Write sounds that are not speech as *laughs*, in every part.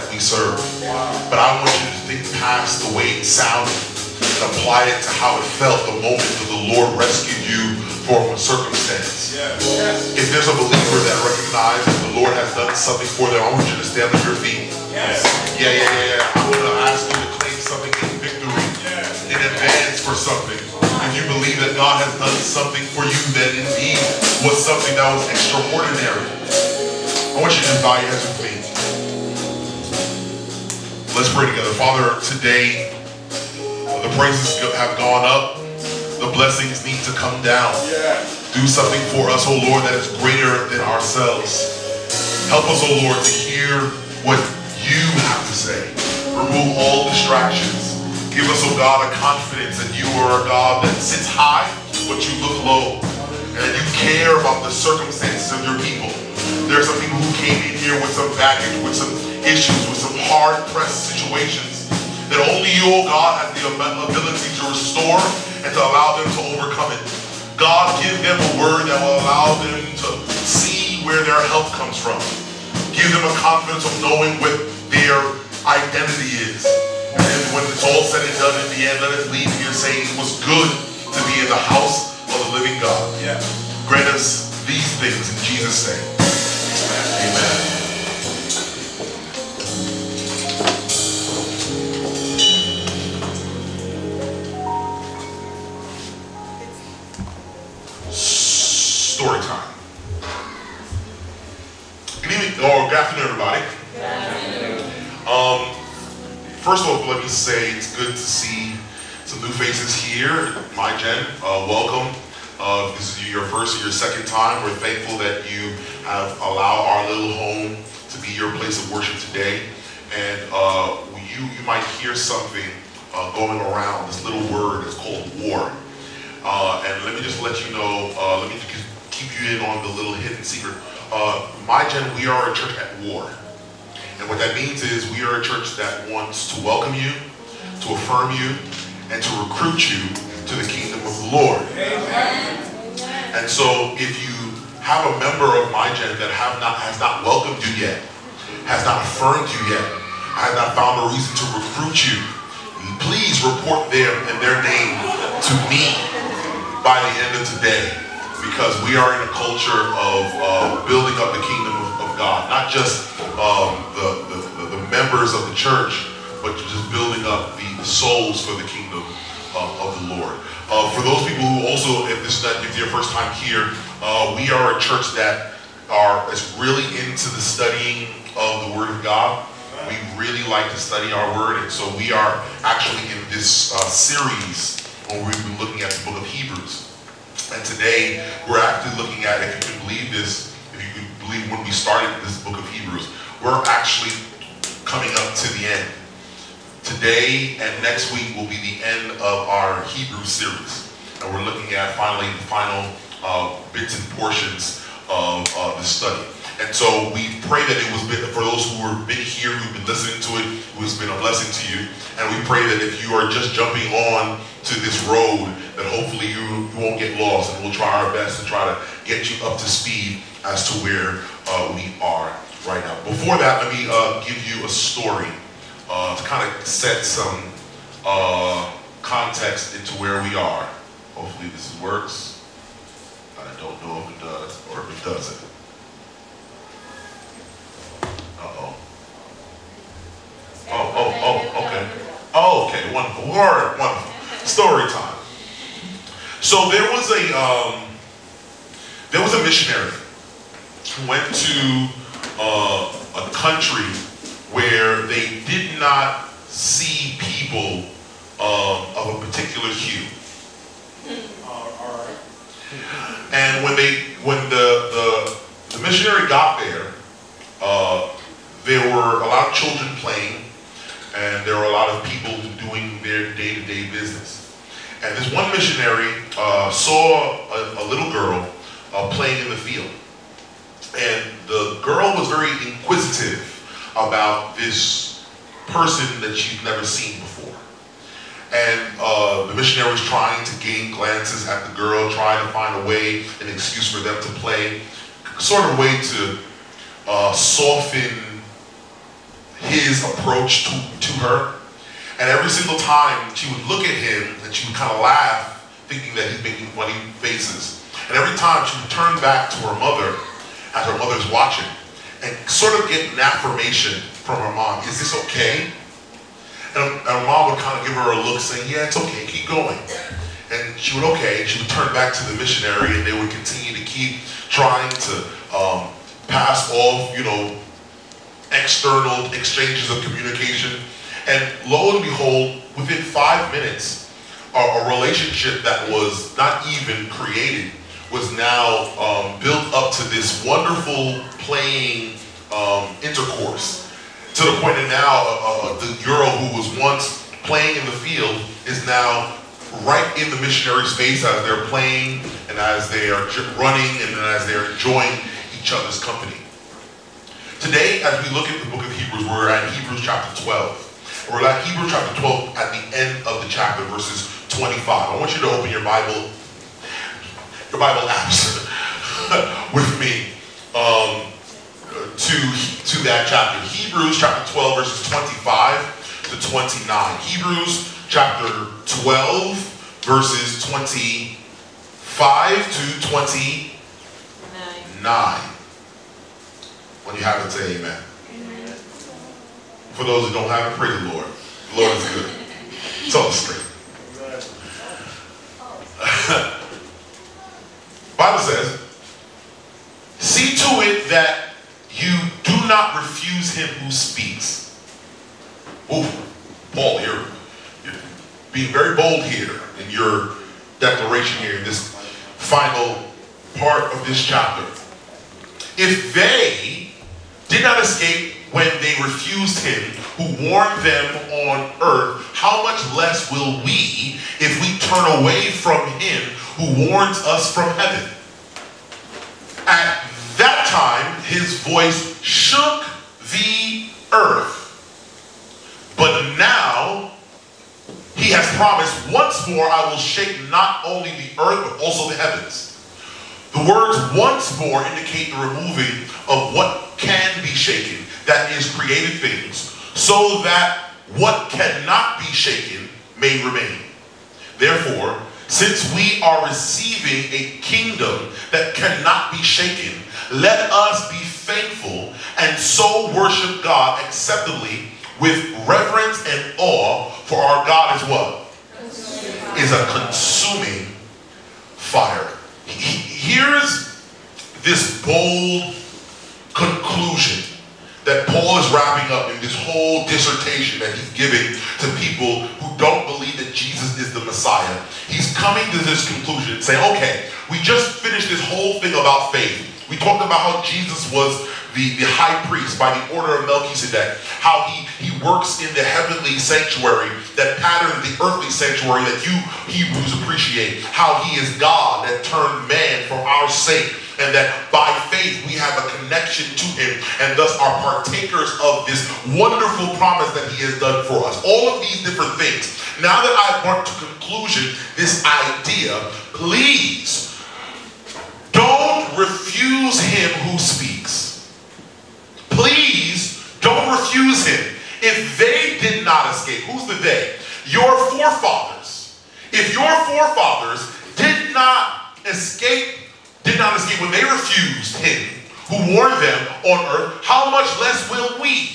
that we serve. But I want you to think past the way it sounded and apply it to how it felt the moment that the Lord rescued you from a circumstance. If there's a believer that recognizes the Lord has done something for them, I want you to stand on your feet. Yes. Yeah, yeah, yeah, yeah. I want to ask you to claim something in victory, in advance for something. If you believe that God has done something for you that indeed was something that was extraordinary. I want you to bow your heads with me. Let's pray together. Father, today the praises have gone up. The blessings need to come down. Do something for us, oh Lord, that is greater than ourselves. Help us, oh Lord, to hear what you have to say. Remove all distractions. Give us, oh God, a confidence that you are a God that sits high, but you look low. And that you care about the circumstances of your people. There are some people who came in here with some baggage, with some issues, with some hard-pressed situations that only you, oh God, has the ability to restore and to allow them to overcome it. God, give them a word that will allow them to see where their help comes from. Give them a confidence of knowing what their identity is. And then when it's all said and done in the end, let us leave here saying it was good to be in the house of the living God. Yeah. Grant us these things in Jesus' name. Story time. Good evening, or good afternoon, everybody. Um, first of all, let me say it's good to see some new faces here. My Gen, uh, welcome. If this is your first or your second time, we're thankful that you have allowed our little home to be your place of worship today. And uh, you, you might hear something uh, going around, this little word is called war. Uh, and let me just let you know, uh, let me keep you in on the little hidden secret. Uh, my Gen, we are a church at war. And what that means is we are a church that wants to welcome you, to affirm you, and to recruit you to the kingdom of the Lord. Amen. And so if you have a member of my Gen that have not has not welcomed you yet, has not affirmed you yet, has not found a reason to recruit you, please report them and their name to me by the end of today because we are in a culture of uh, building up the kingdom of, of God, not just um, the, the, the, members of the church, but just building up the, the souls for the kingdom uh, of the Lord. Uh, for those people who also, if this is your first time here, uh, we are a church that are is really into the studying of the Word of God. We really like to study our Word, and so we are actually in this uh, series where we've been looking at the book of Hebrews. And today we're actually looking at, if you can believe this, if you can believe when we started this book of Hebrews, we're actually coming up to the end. Today and next week will be the end of our Hebrew series. And we're looking at finally the final uh, bits and portions of uh, the study. And so we pray that it was been, for those who have been here, who've been listening to it, who has been a blessing to you. And we pray that if you are just jumping on to this road, that hopefully you, you won't get lost. And we'll try our best to try to get you up to speed as to where uh, we are right now. Before that, let me uh, give you a story uh, to kind of set some uh, context into where we are. Hopefully this works. I don't know if it does or if it doesn't. Uh-oh. Oh, oh, oh, okay. Oh, okay, wonderful. Word, wonderful. Story time. So there was a um, there was a missionary who went to uh, a country where they did not see people uh, of a particular hue. And when they when the the, the missionary got there, uh, there were a lot of children playing, and there were a lot of people doing their day-to-day -day business. And this one missionary uh, saw a, a, little girl uh, playing in the field. and the girl was very inquisitive about this person that you've never seen before. And uh, the missionary was trying to gain glances at the girl, trying to find a way, an excuse for them to play, sort of a way to uh, soften his approach to, to her. And every single time she would look at him and she would kind of laugh, thinking that he's making funny faces. And every time she would turn back to her mother as her mother's watching and sort of get an affirmation from her mom. Is this okay? And, her mom would kind of give her a look saying, yeah, it's okay, keep going. And she would, okay, and she would turn back to the missionary and they would continue to keep trying to um, pass off, you know, external exchanges of communication. And lo and behold, within five minutes, a, a relationship that was not even created was now um, built up to this wonderful playing um, intercourse. To the point that now uh, uh, the girl who was once playing in the field is now right in the missionary space as they're playing and as they are running and as they're enjoying each other's company. Today, as we look at the book of Hebrews, we're at Hebrews chapter 12. We're at Hebrews chapter 12 at the end of the chapter, verses 25. I want you to open your Bible, your Bible apps *laughs* with me um, to, to that chapter. Hebrews chapter 12, verses 25 to 29. Hebrews chapter 12, verses 25 to 29. Nine. When you have it, say amen. amen. For those who don't have it, praise the Lord. The Lord is good. It's all straight. *laughs* Bible says, see to it that you do not refuse him who speaks. Ooh, Paul, you're, you're being very bold here in your declaration here in this final part of this chapter. If they did not escape when they refused him who warned them on earth, how much less will we if we turn away from him who warns us from heaven? At that time, his voice shook the earth. But now, he has promised, once more I will shake not only the earth, but also the heavens. The words once more indicate the removing of what can be shaken, that is, created things, so that what cannot be shaken may remain. Therefore, since we are receiving a kingdom that cannot be shaken, let us be thankful and so worship God acceptably with reverence and awe, for our God is what? Is a consuming fire. Here's this bold conclusion that Paul is wrapping up in this whole dissertation that he's giving to people who don't believe that Jesus is the Messiah. He's coming to this conclusion saying, okay, we just finished this whole thing about faith. We talked about how Jesus was the, the high priest by the order of Melchizedek, how he, he works in the heavenly sanctuary that patterned the earthly sanctuary that you Hebrews appreciate, how he is God that turned man for our sake, and that by faith we have a connection to him and thus are partakers of this wonderful promise that he has done for us. All of these different things. Now that I've brought to conclusion this idea, please don't refuse him who speaks. Please don't refuse him. If they did not escape, who's the they? Your forefathers. If your forefathers did not escape, did not escape when they refused him who warned them on earth, how much less will we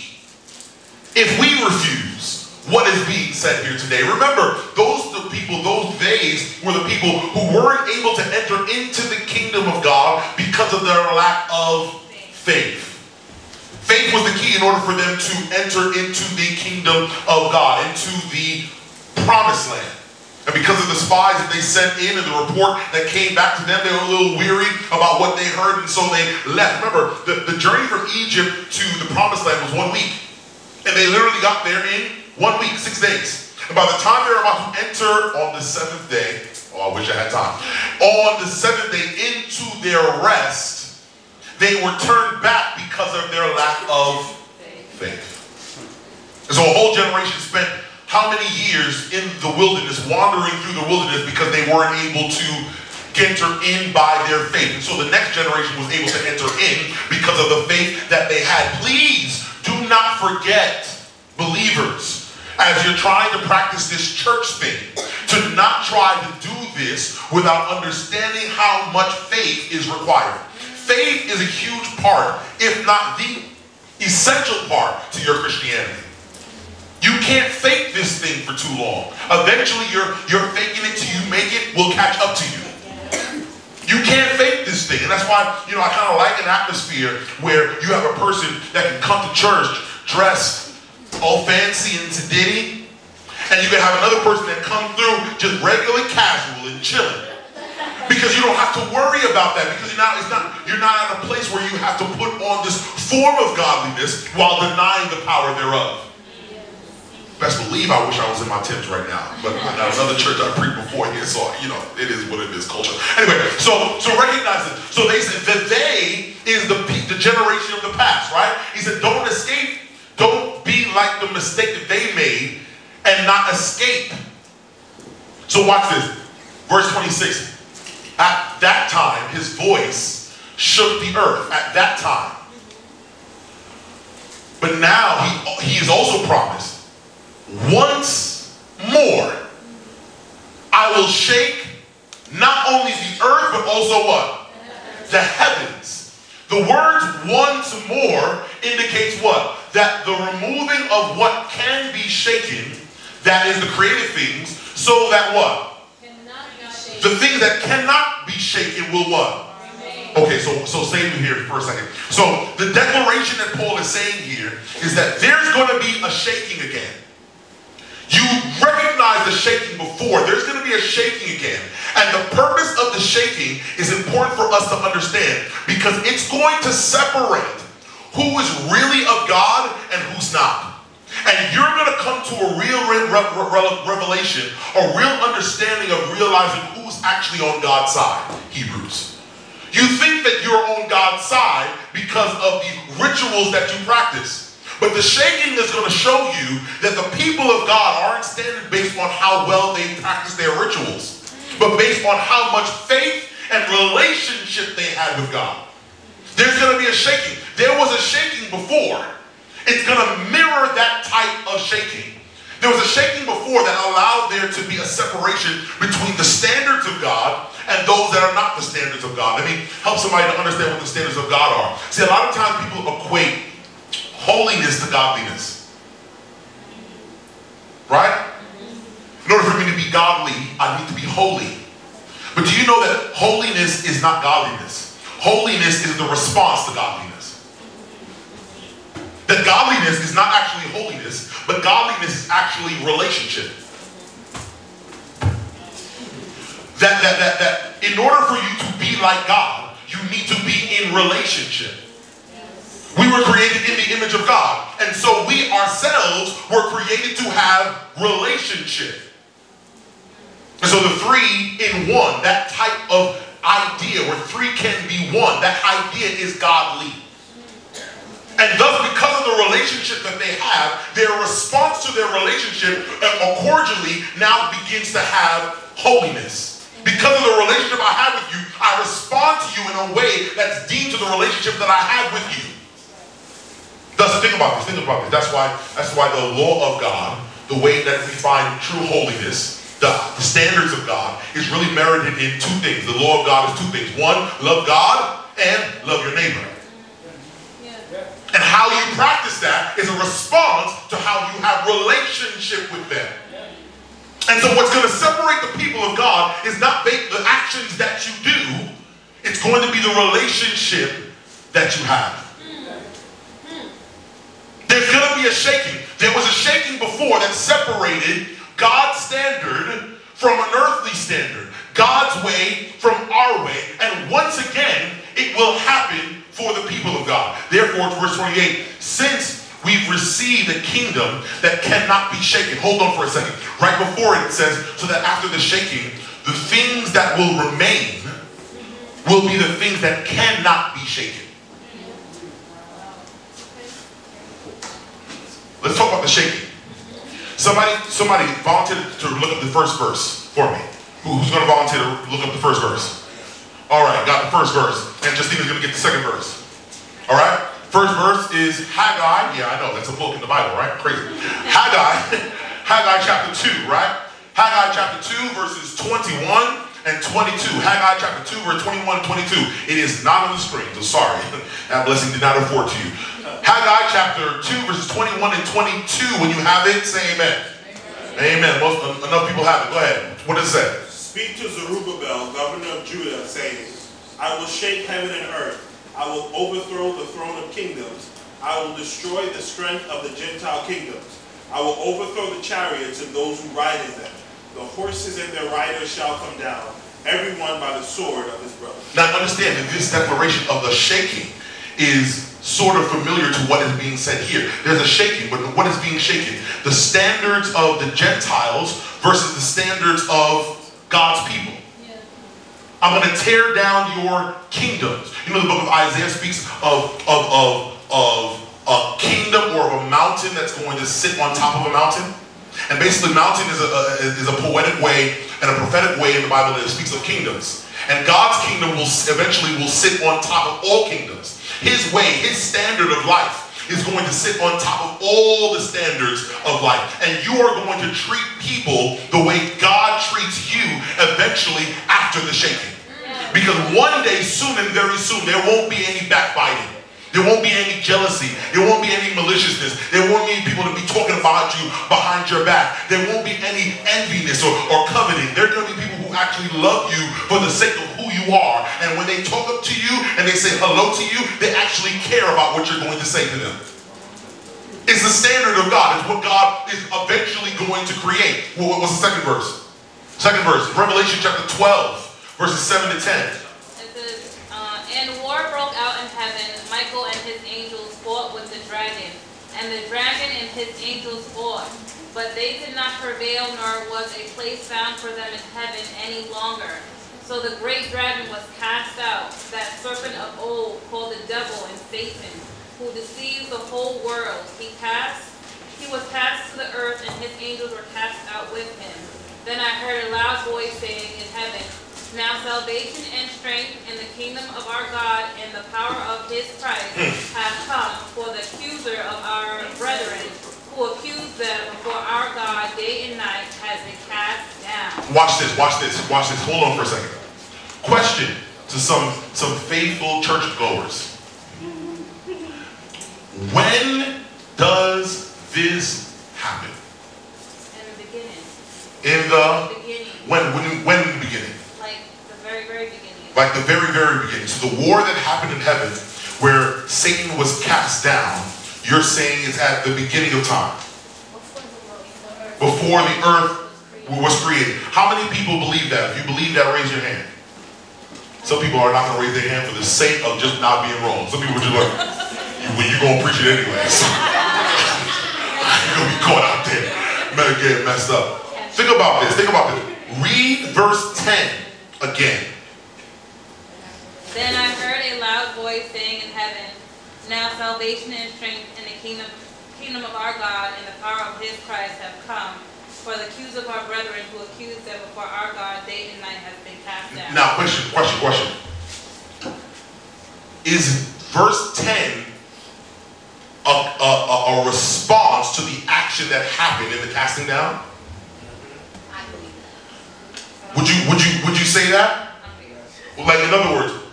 if we refuse what is being said here today. Remember, those the people, those days were the people who weren't able to enter into the kingdom of God because of their lack of faith. Faith was the key in order for them to enter into the kingdom of God, into the promised land. And because of the spies that they sent in and the report that came back to them, they were a little weary about what they heard, and so they left. Remember, the, the journey from Egypt to the promised land was one week. And they literally got there in one week, six days. And by the time they were about to enter on the seventh day, oh, I wish I had time, on the seventh day into their rest, they were turned back because of their lack of faith. And so a whole generation spent how many years in the wilderness, wandering through the wilderness because they weren't able to enter in by their faith. And so the next generation was able to enter in because of the faith that they had. Please do not forget, believers, as you're trying to practice this church thing, to not try to do this without understanding how much faith is required. Faith is a huge part, if not the essential part to your Christianity. You can't fake this thing for too long. Eventually, you're, you're faking it till you make it will catch up to you. You can't fake this thing. And that's why, you know, I kind of like an atmosphere where you have a person that can come to church dressed all fancy and sedity, and you can have another person that come through just regularly casual and chilling. Because you don't have to worry about that because you're not, it's not, you're not at a place where you have to put on this form of godliness while denying the power thereof. Best believe I wish I was in my Timbs right now. But that was another church I preached before here, so you know, it is what it is, culture. Anyway, so so recognize it. So they said the they is the the generation of the past, right? He said, don't escape, don't be like the mistake that they made and not escape. So watch this. Verse 26. At that time, his voice shook the earth. At that time. But now he, he is also promised once more, I will shake not only the earth, but also what? The heavens. The words once more indicates what? That the removing of what can be shaken, that is the created things, so that what? The things that cannot be shaken will what? Okay, so so stay with here for a second. So the declaration that Paul is saying here is that there's going to be a shaking again. You recognize the shaking before. There's going to be a shaking again. And the purpose of the shaking is important for us to understand because it's going to separate who is really of God and who's not. And you're going to come to a real re re revelation, a real understanding of realizing who's actually on God's side, Hebrews. You think that you're on God's side because of the rituals that you practice. But the shaking is going to show you that the people of God aren't standing based on how well they practice their rituals, but based on how much faith and relationship they had with God. There's going to be a shaking. There was a shaking before. It's going to mirror that type of shaking. There was a shaking before that allowed there to be a separation between the standards of God and those that are not the standards of God. Let me help somebody to understand what the standards of God are. See, a lot of times people equate holiness to godliness. Right? In order for me to be godly, I need to be holy. But do you know that holiness is not godliness? Holiness is the response to godliness. That godliness is not actually holiness, but godliness is actually relationship. That, that, that, that in order for you to be like God, you need to be in relationship. We were created in the image of God. And so we ourselves were created to have relationship. And so the three in one, that type of idea where three can be one, that idea is godly. And thus, because of the relationship that they have, their response to their relationship uh, cordially now begins to have holiness. Because of the relationship I have with you, I respond to you in a way that's deemed to the relationship that I have with you. Thus, think about this, think about this. That's why, that's why the law of God, the way that we find true holiness, the, the standards of God, is really merited in two things. The law of God is two things. One, love God and love your neighbor. And how you practice that is a response to how you have relationship with them. And so what's going to separate the people of God is not the actions that you do. It's going to be the relationship that you have. There's going to be a shaking. There was a shaking before that separated God's standard from an earthly standard, God's way from our way. And once again, it will happen for the people of God. Therefore, verse 28, since We've received a kingdom that cannot be shaken. Hold on for a second. Right before it, says, so that after the shaking, the things that will remain will be the things that cannot be shaken. Let's talk about the shaking. Somebody, somebody volunteered to look up the first verse for me. who's going to volunteer to look up the first verse? All right, got the first verse, and Justina's going to get the second verse. All right? First verse is Haggai. Yeah, I know, that's a book in the Bible, right? Crazy. Haggai, *laughs* Haggai chapter 2, right? Haggai chapter 2, verses 21 and 22. Haggai chapter 2, verse 21 and 22. It is not on the screen, so sorry. *laughs* that blessing did not afford to you. Haggai chapter 2, verses 21 and 22. When you have it, say amen. Amen. amen. Most, enough people have it. Go ahead. What does it say? Speak to Zerubbabel, governor of Judah, saying, I will shake heaven and earth. I will overthrow the throne of kingdoms. I will destroy the strength of the Gentile kingdoms. I will overthrow the chariots and those who ride in them. The horses and their riders shall come down, everyone by the sword of his brother. Now understand that this declaration of the shaking is sort of familiar to what is being said here. There's a shaking, but what is being shaken? The standards of the Gentiles versus the standards of God's people. I'm going to tear down your kingdoms. You know, the book of Isaiah speaks of, of, of, of a kingdom or of a mountain that's going to sit on top of a mountain. And basically, mountain is a, a, is a poetic way and a prophetic way in the Bible that speaks of kingdoms. And God's kingdom will eventually will sit on top of all kingdoms. His way, his standard of life is going to sit on top of all the standards of life. And you are going to treat people the way God treats you eventually after the shaking. Because one day, soon and very soon, there won't be any backbiting. There won't be any jealousy. There won't be any maliciousness. There won't be people to be talking about you behind your back. There won't be any enviness or, or coveting. There are going to be people who actually love you for the sake of who you are. And when they talk up to you and they say hello to you, they actually care about what you're going to say to them. It's the standard of God. It's what God is eventually going to create. Well, what was the second verse? Second verse, Revelation chapter 12, verses 7 to 10. Uh, and war broke out in heaven. Michael and his angels fought with the dragon and the dragon and his angels fought. But they did not prevail, nor was a place found for them in heaven any longer. So the great dragon was cast out, that serpent of old, called the devil and Satan, who deceives the whole world. He cast, he was cast to the earth, and his angels were cast out with him. Then I heard a loud voice saying in heaven, now salvation and strength in the kingdom of our God and the power of his Christ have come, for the accuser of our brethren, who accused them before our God day and night, has been cast down. Watch this, watch this, watch this. Hold on for a second. Question to some, some faithful churchgoers. When does this happen? In the beginning. In the, the beginning. When, when, when in the beginning? Like the very, very beginning. So the war that happened in heaven where Satan was cast down, you're saying is at the beginning of time. Before the earth was created. How many people believe that? If you believe that, raise your hand. Some people are not going to raise their hand for the sake of just not being wrong. Some people are just like, you're going to preach it anyways. *laughs* you're going to be caught out there. Better get messed up. Think about this. Think about this. Read verse 10 again. Then I heard a loud voice saying in heaven, Now salvation and strength in the kingdom, kingdom of our God and the power of his Christ have come. For the accuse of our brethren who accused them before our God day and night has been cast down. Now, question, question, question. Is verse 10 a, a, a, response to the action that happened in the casting down? Would you would you would you say that? Like in other words,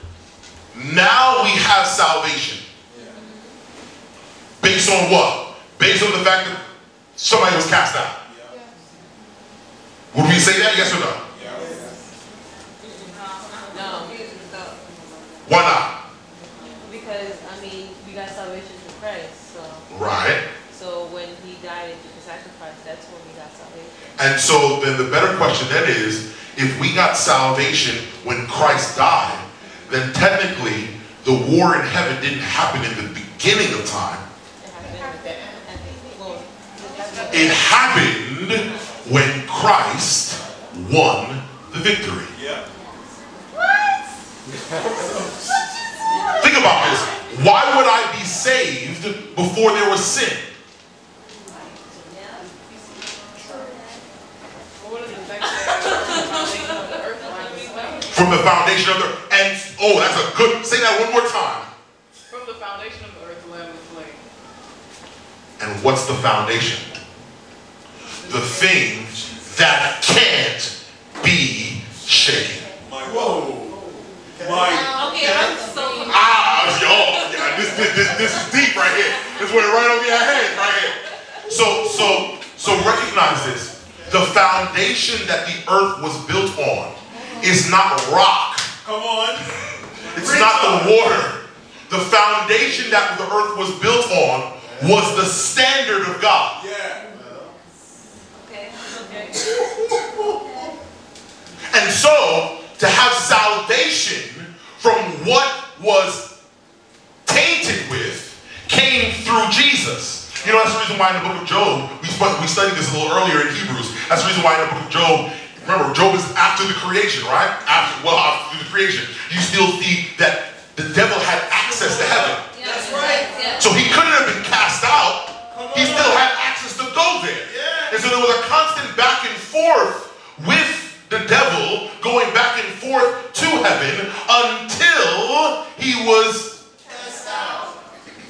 now we have salvation. Based on what? Based on the fact that somebody was cast out. Would we say that? Yes or no? No. Why not? Because, I mean, we got salvation through Christ. So. Right. So when he died and the sacrifice, that's when we got salvation. And so then the better question then is, if we got salvation when Christ died, then technically the war in heaven didn't happen in the beginning of time. It happened when Christ won the victory. Yeah. What? Think about this. Why would I be saved before there was sin? From the foundation of the earth. and oh, that's a good. Say that one more time. From the foundation of the earth, the land was slain. And what's the foundation? The thing that can't be shaken. My whoa. My Okay, I'm so confused. Ah, yo, yeah, this, this, this, this is deep right here. This went right over your head, right here. So, so, so recognize this. The foundation that the earth was built on is not rock. come on. It's not the water. The foundation that the earth was built on was the standard of God. Yeah. Okay, *laughs* okay. And so, to have salvation from what was tainted with came through Jesus. You know, that's the reason why in the book of Job, we, we studied this a little earlier in Hebrews. That's the reason why in the book of Job, remember, Job is after the creation, right? After, well, after the creation. You still see that the devil had access to heaven. Yeah, That's right. Yeah. So he couldn't have been cast out. He still had access to go there. Yeah. And so there was a constant back and forth with the devil going back and forth to heaven until he was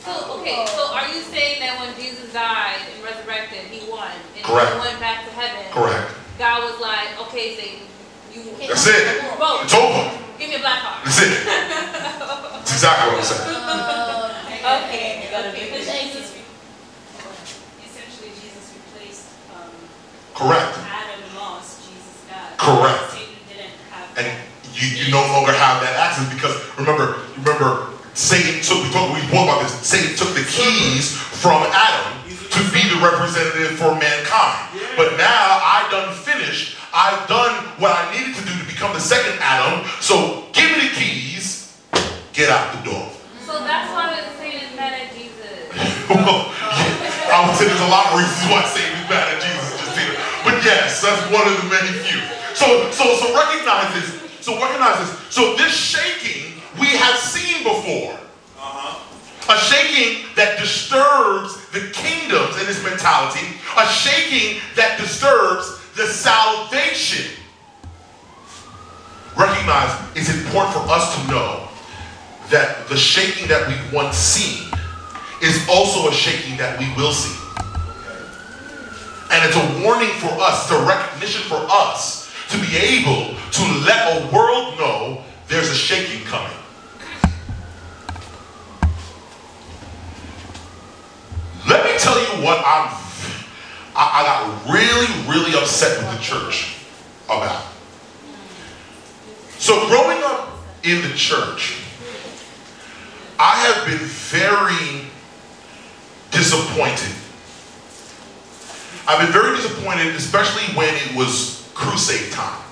So, okay, so are you saying that when Jesus died and resurrected, he won? And Correct. he went back to heaven? correct. God was like, okay, Satan, you can't. That's it. vote. It's over. Give me a black card. That's it. *laughs* That's exactly what I'm saying. Okay. You gotta be Jesus, essentially Jesus replaced, um, Correct. Adam lost, Jesus got. Correct. Satan didn't have. And you, you no longer have that access because remember, remember, Satan took we talked we spoke about this. Satan took the keys from Adam to be the representative for mankind. But now I done finished. I've done what I needed to do to become the second Adam. So give me the keys. Get out the door. So that's why Satan is mad at Jesus. *laughs* well, I would say there's a lot of reasons why Satan is mad at Jesus, Justina. But yes, that's one of the many few. So, so, so recognize this. So recognize this. So this shaking we have seen before. A shaking that disturbs the kingdoms in its mentality. A shaking that disturbs the salvation. Recognize it's important for us to know that the shaking that we've once seen is also a shaking that we will see. And it's a warning for us, a recognition for us to be able to let a world know there's a shaking coming. Let me tell you what I'm I, I got really, really upset with the church about. So growing up in the church, I have been very disappointed. I've been very disappointed, especially when it was crusade time.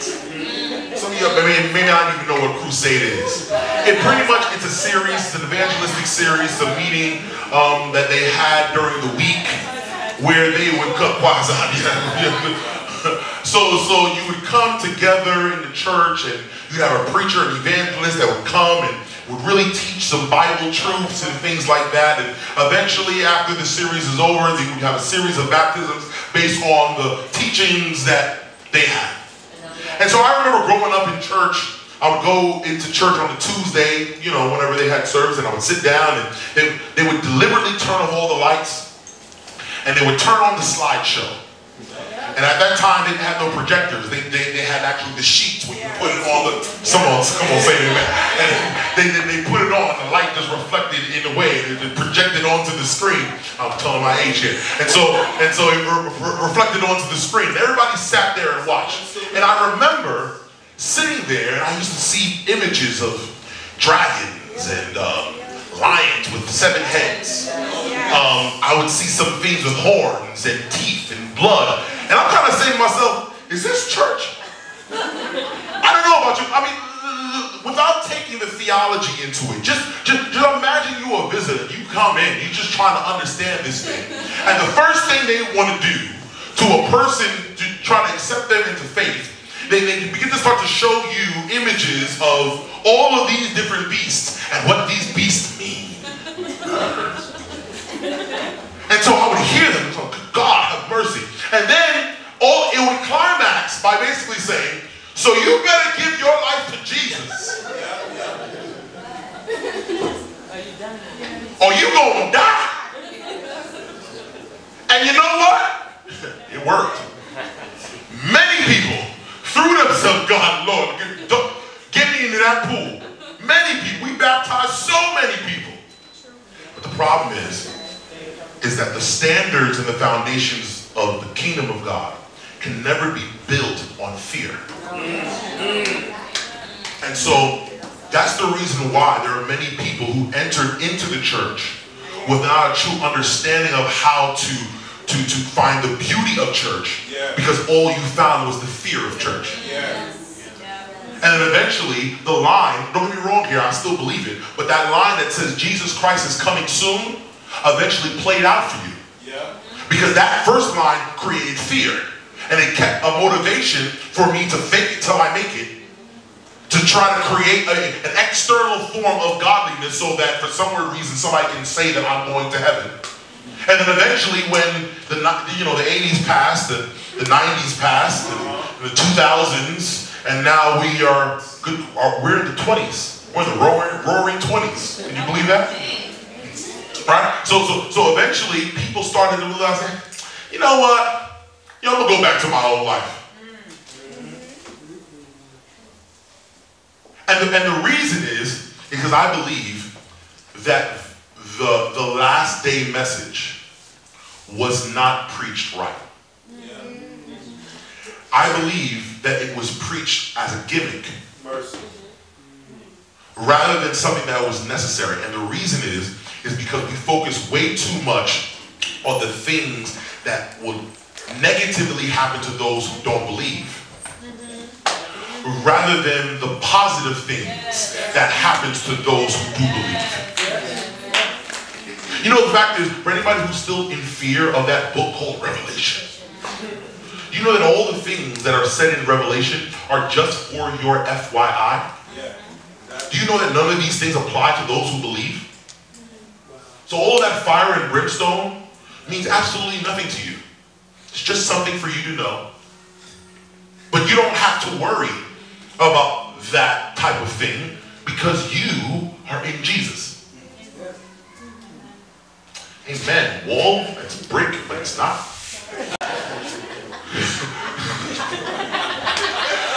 Some of you may, may not even know what crusade is. It pretty much, it's a series, an evangelistic series, a meeting um, that they had during the week where they would come, *laughs* *laughs* so, so you would come together in the church and you'd have a preacher, an evangelist that would come and would really teach some Bible truths and things like that. And eventually, after the series is over, they would have a series of baptisms based on the teachings that they had. And so I remember growing up in church, I would go into church on a Tuesday, you know, whenever they had service, and I would sit down and they, they would deliberately turn off all the lights and they would turn on the slideshow. And at that time, they didn't have no projectors. They, they, they had actually the sheets where you put it on the, someone, come on, say amen. And they, they, they put it on, the light just reflected in a way, it, projected onto the screen. I'm telling my age here. And so, and so it re- reflected onto the screen. Everybody sat there and watched. And I remember sitting there, and I used to see images of dragons and um, lions with seven heads. Um, I would see some things with horns and teeth and blood. And I'm kind of saying to myself, is this church? I don't know about you. I mean, without taking the theology into it, just, just, just imagine you a visitor. You come in, you're just trying to understand this thing. And the first thing they want to do to a person to try to accept them into faith, they, they begin to start to show you images of all of these different beasts and what these beasts mean. and so I would hear them, so, God have mercy. And then all it would climax by basically saying, so you better give your life to Jesus. or you gonna die. And you know what? *laughs* it worked. Many people threw themselves, God, Lord, get, get me into that pool. Many people, we baptized so many people. But the problem is, is that the standards and the foundations of the kingdom of God can never be built on fear. And so that's the reason why there are many people who entered into the church without a true understanding of how to, to, to find the beauty of church Yeah. because all you found was the fear of church. Yeah. And then eventually, the line, don't get me wrong here, I still believe it, but that line that says Jesus Christ is coming soon eventually played out for you. Yeah. Because that first line created fear. And it kept a motivation for me to fake it till I make it. To try to create a, an external form of godliness so that for some weird reason somebody can say that I'm going to heaven. And then eventually when the you know the 80s passed, the, the 90s passed, the, the 2000s, and now we are good are, we're in the 20s. We're in the roaring, roaring 20s. Can you believe that? Right? So, so, so eventually people started to realize, you know what? You know, I'm gonna go back to my old life. And the, and the reason is because I believe that the, the last day message was not preached right. I believe that it was preached as a gimmick rather than something that was necessary. And the reason is, is because we focus way too much on the things that would negatively happen to those who don't believe. Rather than the positive things that happens to those who do believe. You know, the fact is, for anybody who's still in fear of that book called Revelation, you know that all the things that are said in Revelation are just for your FYI? Do you know that none of these things apply to those who believe? So all that fire and brimstone means absolutely nothing to you. It's just something for you to know. But you don't have to worry about that type of thing because you are in Jesus. Amen. Wall, it's brick, but it's not.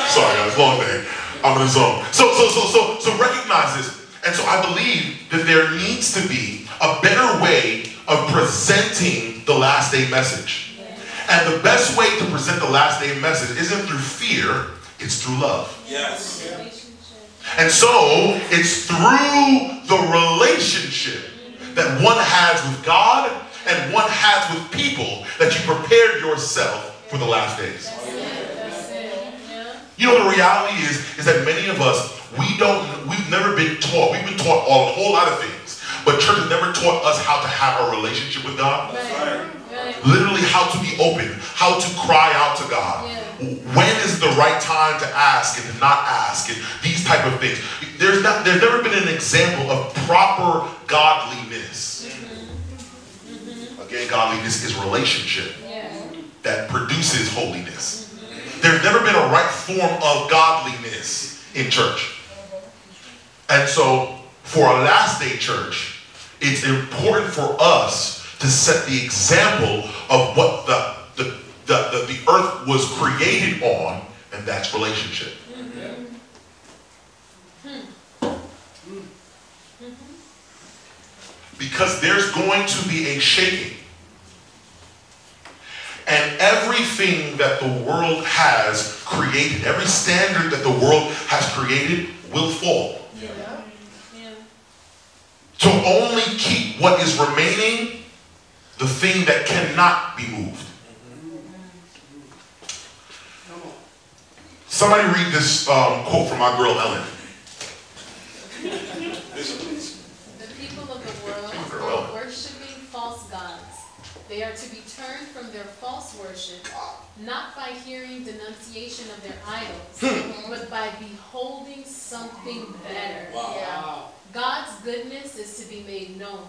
Sorry, guys, long day. I'm in the zone. So, so, so, so, so recognize this. And so I believe that there needs to be a better way of presenting the last day message. And the best way to present the last day message isn't through fear, it's through love. Yes. And so it's through the relationship that one has with God and one has with people that you prepare yourself for the last days. You know the reality is, is that many of us, we don't, we've never been taught, we've been taught all, a whole lot of things, but church has never taught us how to have a relationship with God. Right. Literally how to be open, how to cry out to God. When is the right time to ask and to not ask and these type of things. There's not there's never been an example of proper godliness. Mm-hmm. Again, godliness is relationship that produces holiness. There's never been a right form of godliness in church. And so for a last day church, it's important for us to set the example of what the, the, the, the, the earth was created on, and that's relationship. Because there's going to be a shaking. And everything that the world has created, every standard that the world has created will fall. To only keep what is remaining, the thing that cannot be moved. Somebody read this um, quote from my girl Ellen. *laughs* Bishop, please. The people of the world Girl. are worshiping false gods. They are to be turned from their false worship, not by hearing denunciation of their idols, hmm. but by beholding something better. Wow. God's goodness is to be made known.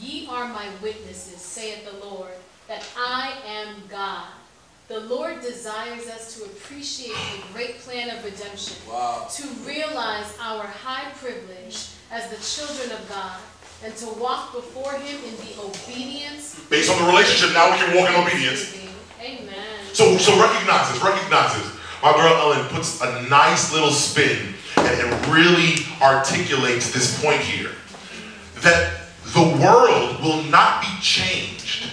Ye are my witnesses, saith the Lord, that I am God. The Lord desires us to appreciate the great plan of redemption Wow. to realize our high privilege as the children of God, and to walk before him in the obedience. Based on the relationship, now we can walk in obedience. Amen. So, so recognize this, recognize this. My girl Ellen puts a nice little spin and, and really articulates this point here. That the world will not be changed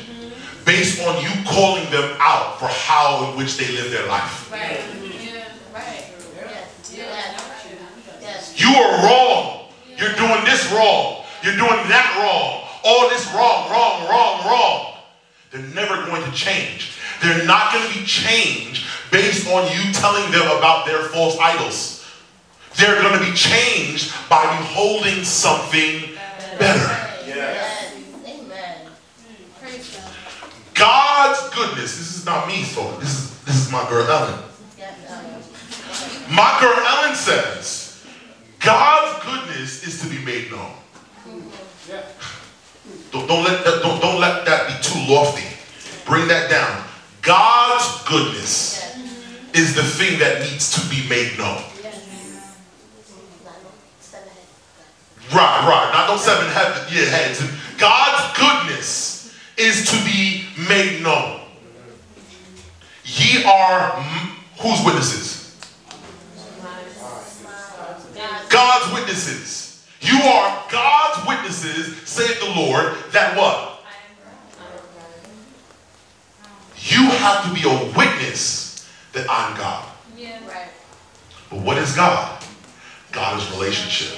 based on you calling them out for how in which they live their life. Right. Yeah. Right. Yes, yes, yes. You are wrong. You're doing this wrong. You're doing that wrong. All this wrong, wrong, wrong, wrong. They're never going to change. They're not going to be changed based on you telling them about their false idols. They're going to be changed by beholding something better. Yes. Amen. Praise God. God's goodness. This is not me talking. This is this is my girl Ellen. My girl Ellen says, God's goodness is to be made known. Don't, don't let that, don't, don't let that be too lofty. Bring that down. God's goodness is the thing that needs to be made known. Right, right. Not those seven head, yeah, heads. God's goodness is to be made known. Ye are whose witnesses? God's witnesses. You are God's witnesses, saith the Lord, that what? You have to be a witness that I'm God. But what is God? God is relationship.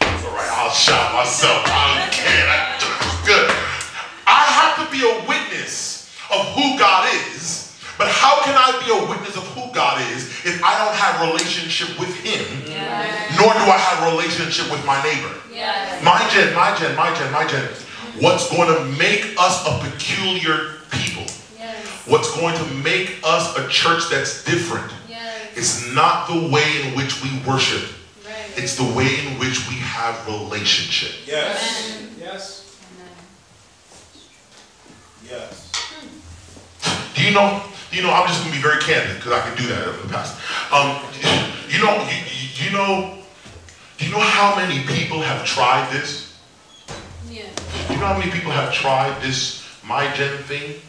All right. I'll shout myself. I don't care. Good. I have to be a witness of who God is. But how can I be a witness of who God is if I don't have relationship with Him, nor do I have relationship with my neighbor? Yeah. My gen, my gen, my gen, my gen. What's going to make us a peculiar people? Yes. What's going to make us a church that's different? Yes. It's not the way in which we worship. Right. It's the way in which we have relationship. Yes. Amen. Yes. Yes. Do you know? You know, I'm just gonna be very candid because I can do that in the past. Um, you know, you, you- you know, you know how many people have tried this? Yeah. You know how many people have tried this my gen thing?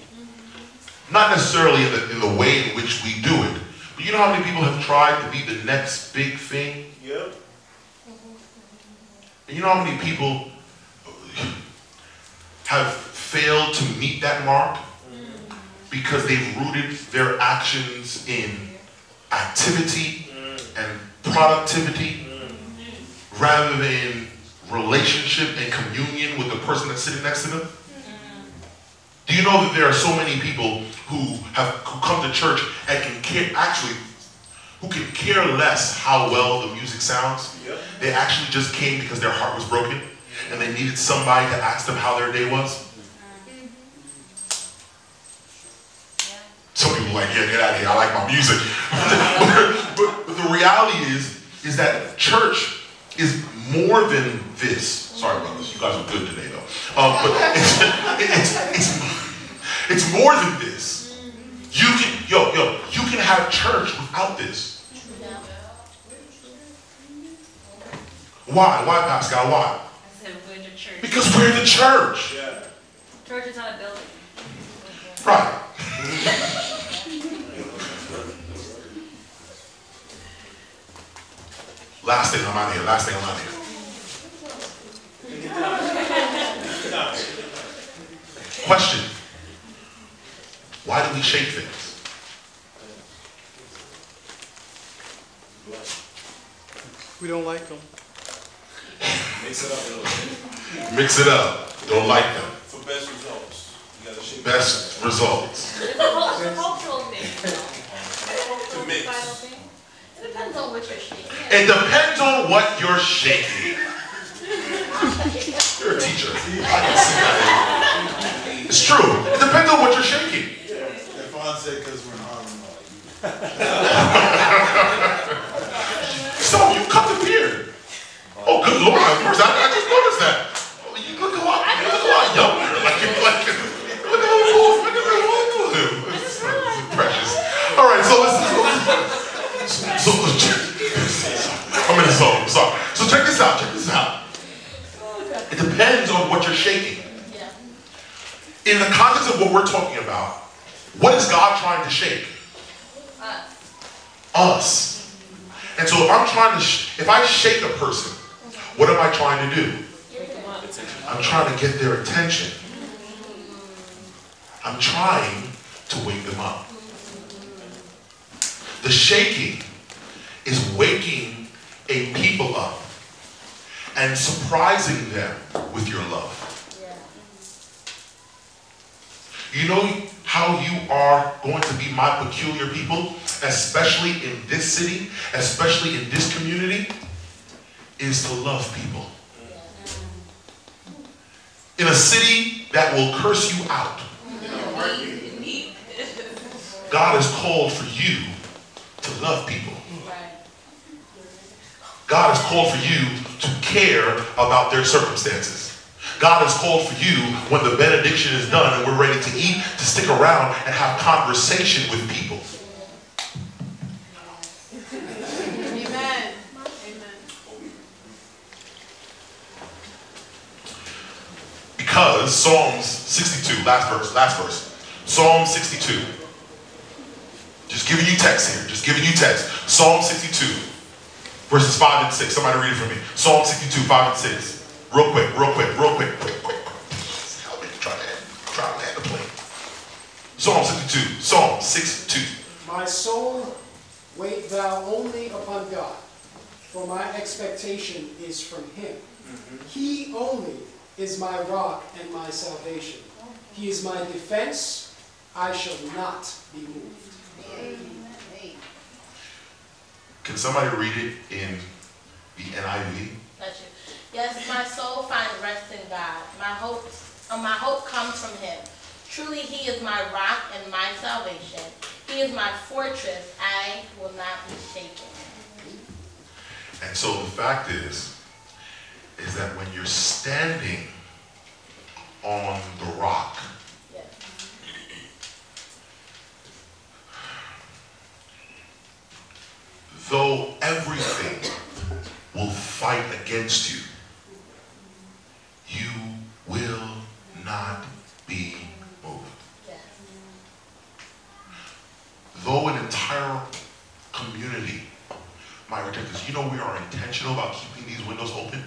Not necessarily in the in the way in which we do it, but you know how many people have tried to be the next big thing? Yep. And you know how many people have failed to meet that mark because they've rooted their actions in activity and productivity rather than relationship and communion with the person that's sitting next to them? Do you know that there are so many people who have who come to church and can care actually who can care less how well the music sounds? They actually just came because their heart was broken and they needed somebody to ask them how their day was. Some people are like, yeah, get out of here. I like my music. but, *laughs* but, but the reality is, is that church is more than this. Sorry about this. You guys are good today, though. Um, but it's, it's, it's, it's more than this. You can, yo, yo, you can have church without this. Why? Why, Pascal? Why? I said, we're the church. Because we're the church. Yeah. Church is not a building. Right. Last thing I'm out of here. Last thing I'm out of here. Question. Why do we shake things? We don't like them. Mix it up a little bit. Mix it up. Don't like them. For best results. You Best results. It's a cul- it's a cultural thing, you know? It's a mix. thing. It depends on what you're shaking. It depends on what you're shaking. You're a teacher. I can see that. It's true. It depends on what you're shaking. Stefan said because we're in Harlem. So you cut the beard. Oh, good lord, have mercy. I, I just noticed that. Oh, you look a lot, you look a lot younger. All right, so this is, so, so I'm in the zone. I'm sorry. So check this out. Check this out. It depends on what you're shaking. In the context of what we're talking about, what is God trying to shake? Us. And so if I'm trying to, if I shake a person, what am I trying to do? I'm trying to get their attention. I'm trying to wake them up. The shaking is waking a people up and surprising them with your love. You know how you are going to be my peculiar people, especially in this city, especially in this community, is to love people. In a city that will curse you out, *laughs* God has called for you to love people. God has called for you to care about their circumstances. God has called for you when the benediction is done and we're ready to eat to stick around and have conversation with people. Amen. Amen. Because Psalms 62, last verse, last verse. Psalm 62. Just giving you text here, just giving you text. Psalm 62, verses 5 and 6. Somebody read it for me. Psalm 62, 5 and 6. Real quick, real quick, real quick, quick, quick, quick. Help me try to, try to land the plane. Psalm 62, Psalm 62. My soul, wait thou only upon God, for my expectation is from him. Mm-hmm. He only is my rock and my salvation. He is my defense, I shall not be moved. Can somebody read it in the NIV? Yes, my soul finds rest in God. My hope, uh, my hope comes from Him. Truly, He is my rock and my salvation. He is my fortress. I will not be shaken. And so the fact is, is that when you're standing on the rock, though everything will fight against you, you will not be moved. Though an entire community might reject us, you know we are intentional about keeping these windows open.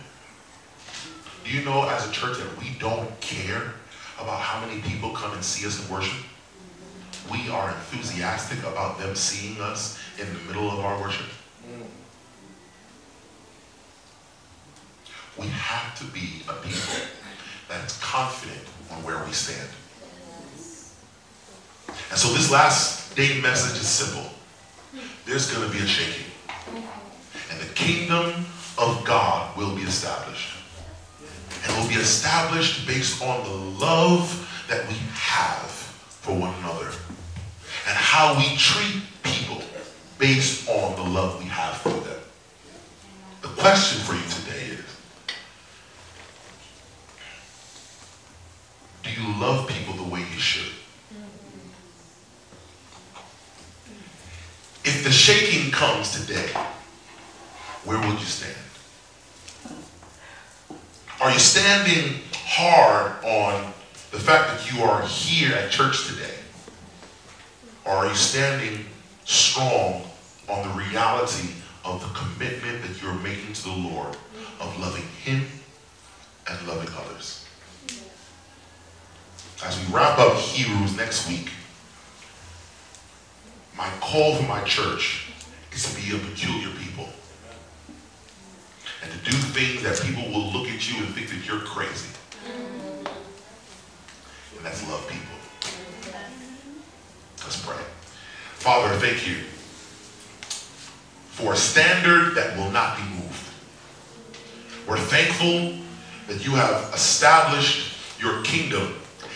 Do you know as a church that we don't care about how many people come and see us in worship? We are enthusiastic about them seeing us in the middle of our worship. We have to be a people that's confident on where we stand. And so this last day message is simple. There's going to be a shaking. And the kingdom of God will be established. And it will be established based on the love that we have for one another. And how we treat people based on the love we have for them. The question for you today is, do you love people the way you should? If the shaking comes today, where would you stand? Are you standing hard on the fact that you are here at church today? Are you standing strong on the reality of the commitment that you're making to the Lord of loving Him and loving others? As we wrap up Hebrews next week, my call for my church is to be a peculiar people. And to do things that people will look at you and think that you're crazy. And that's love people. Let's pray. Father, thank you for a standard that will not be moved. We're thankful that you have established your kingdom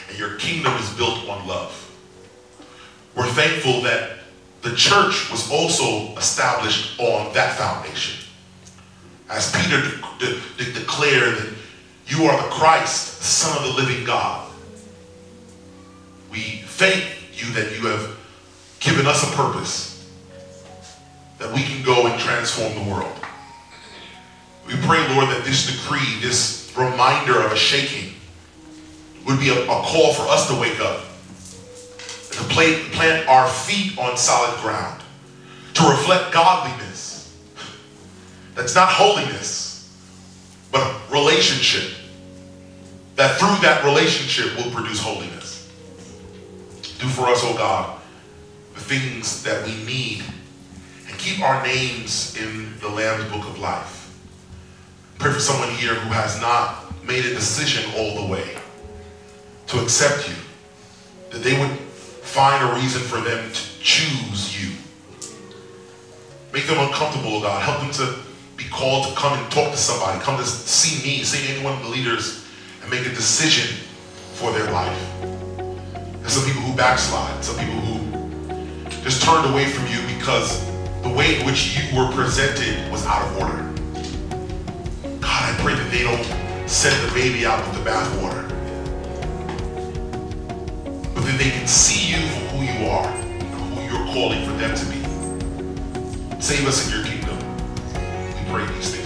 and your kingdom is built on love. We're thankful that the church was also established on that foundation. As Peter de- de- de- declared that you are the Christ, the Son of the living God. We thank you that you have given us a purpose that we can go and transform the world. We pray, Lord, that this decree, this reminder of a shaking, would be a, a call for us to wake up, to play, plant our feet on solid ground, to reflect godliness. That's not holiness, but relationship. That through that relationship will produce holiness. Do for us, oh God, the things that we need and keep our names in the Lamb's Book of Life. Pray for someone here who has not made a decision all the way to accept you, that they would find a reason for them to choose you. Make them uncomfortable, God. Help them to be called to come and talk to somebody, come to see me, see any one of the leaders, and make a decision for their life. Some people who backslide, some people who just turned away from you because the way in which you were presented was out of order. God, I pray that they don't send the baby out with the bathwater. But that they can see you for who you are who you're calling for them to be. Save us in your kingdom. We pray these things.